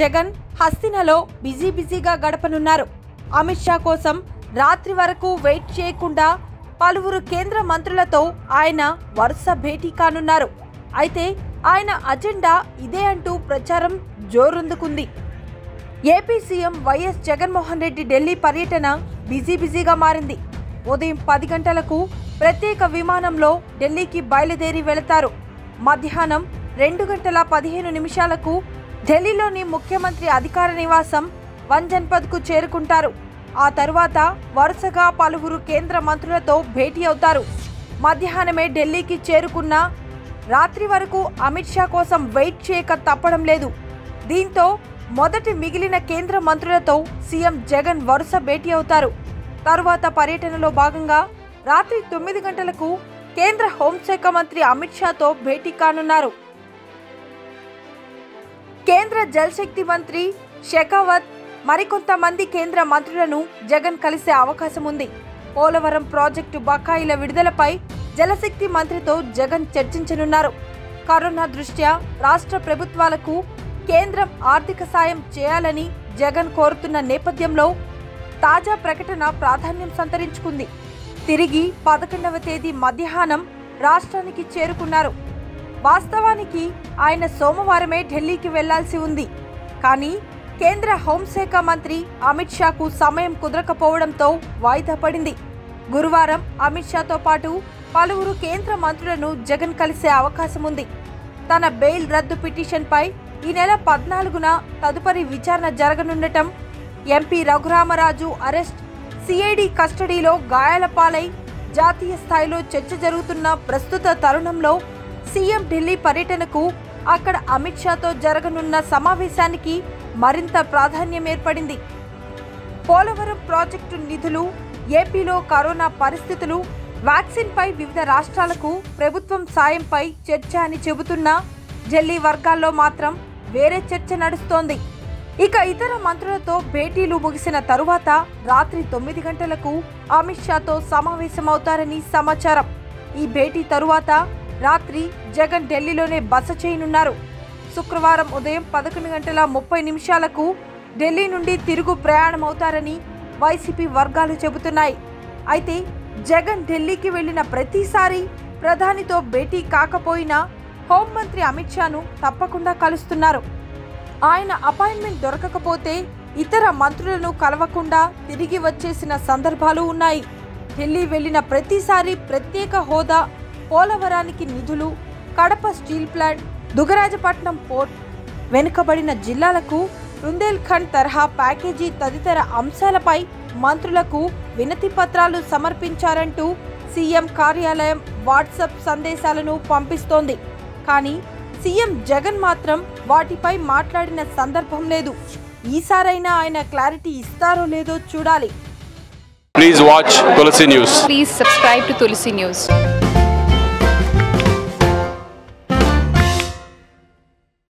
Jagan హస్తినలో busy బిజీగా గడపనున్నారు. అమిత్ షా కోసం రాత్రి వరకు వెయిట్ చేయకుండా పలువురు కేంద్ర మంత్రులతో ఆయన వరుస భేటీ కానున్నారు. అయితే ఆయన అజెండా ఇదే అంటూ ప్రచారం జోరందుకుంది. AP CM YS Jaganmohan Reddy Delhi పర్యటన బిజీ బిజీగా మారింది. ఉదయం పది గంటలకు ప్రత్యేక విమానంలో ఢిల్లీకి బయలుదేరి వెళతారు. మధ్యాహ్నం రెండు గంటల పదిహేను నిమిషాలకు ఢిల్లీలోని ముఖ్యమంత్రి అధికార నివాసం వన్ జన్పద్కు చేరుకుంటారు. ఆ తరువాత వరుసగా పలువురు కేంద్ర మంత్రులతో భేటీ అవుతారు. మధ్యాహ్నమే ఢిల్లీకి చేరుకున్న రాత్రి వరకు అమిత్ షా కోసం వెయిట్ చేయక తప్పడం లేదు. దీంతో మొదటి మిగిలిన కేంద్ర మంత్రులతో సీఎం జగన్ వరుస భేటీ అవుతారు. తరువాత పర్యటనలో భాగంగా రాత్రి తొమ్మిది గంటలకు కేంద్ర హోంశాఖ మంత్రి అమిత్ షాతో భేటీ కానున్నారు. కేంద్ర జలశక్తి మంత్రి షెకావత్ మరికొంతమంది కేంద్ర మంత్రులను జగన్ కలిసే అవకాశం ఉంది. పోలవరం ప్రాజెక్టు బకాయిల విడుదలపై జలశక్తి మంత్రితో జగన్ చర్చించనున్నారు. కరోనా దృష్ట్యా రాష్ట్ర ప్రభుత్వాలకు కేంద్రం ఆర్థిక సాయం చేయాలని జగన్ కోరుతున్న నేపథ్యంలో తాజా ప్రకటన ప్రాధాన్యం సంతరించుకుంది. తిరిగి పదకొండవ తేదీ మధ్యాహ్నం రాష్ట్రానికి చేరుకున్నారు. వాస్తవానికి ఆయన సోమవారమే ఢిల్లీకి వెళ్ళాల్సి ఉంది. కానీ కేంద్ర హోంశాఖ మంత్రి అమిత్ షాకు సమయం కుదరకపోవడంతో వాయిదా పడింది. గురువారం అమిత్ షాతో పాటు పలువురు కేంద్ర మంత్రులను జగన్ కలిసే అవకాశం ఉంది. తన బెయిల్ రద్దు పిటిషన్పై ఈ నెల పద్నాలుగున తదుపరి విచారణ జరగనుండటం ఎంపీ రఘురామరాజు అరెస్ట్ సిఐడి కస్టడీలో గాయాల పాలై జాతీయ స్థాయిలో చర్చ జరుగుతున్న ప్రస్తుత తరుణంలో సీఎం ఢిల్లీ పర్యటనకు అక్కడ అమిత్ షాతో జరగనున్న సమావేశానికి మరింత ప్రాధాన్యం ఏర్పడింది. పోలవరం ప్రాజెక్టు నిధులు ఏపీలో కరోనా పరిస్థితులు వ్యాక్సిన్పై వివిధ రాష్ట్రాలకు ప్రభుత్వం సాయంపై చర్చ అని చెబుతున్నా ఢిల్లీ వర్గాల్లో మాత్రం వేరే చర్చ నడుస్తోంది. ఇక ఇతర మంత్రులతో భేటీలు ముగిసిన తరువాత రాత్రి తొమ్మిది గంటలకు అమిత్ షాతో సమావేశమవుతారని సమాచారం. ఈ భేటీ తరువాత రాత్రి జగన్ ఢిల్లీలోనే బస చేయనున్నారు. శుక్రవారం ఉదయం పదకొండు గంటల ముప్పై నిమిషాలకు ఢిల్లీ నుండి తిరుగు ప్రయాణమవుతారని వైసీపీ వర్గాలు చెబుతున్నాయి. అయితే జగన్ ఢిల్లీకి వెళ్ళిన ప్రతిసారి ప్రధానితో భేటీ కాకపోయినా హోంమంత్రి అమిత్ షాను తప్పకుండా కలుస్తున్నారు. ఆయన అపాయింట్మెంట్ దొరకకపోతే ఇతర మంత్రులను కలవకుండా తిరిగి వచ్చేసిన సందర్భాలు ఉన్నాయి. ఢిల్లీ వెళ్ళిన ప్రతిసారి ప్రత్యేక హోదా పోలవరానికి నిధులు Kadapa steel plant Dugarajapatnam port వెనుకబడిన జిల్లాలకు బుందేల్ఖండ్ తరహా ప్యాకేజీ తదితర అంశాలపై మంత్రులకు వినతి పత్రాలు సమర్పించారంటూ సీఎం కార్యాలయం వాట్సాప్ సందేశాలను పంపిస్తోంది కానీ సీఎం జగన్ మాత్రం వాటిపై మాట్లాడిన సందర్భం లేదు ఈసారైనా ఆయన క్లారిటీ ఇస్తారో లేదో చూడాలి Please watch Tulsi News. Please subscribe to Tulsi News.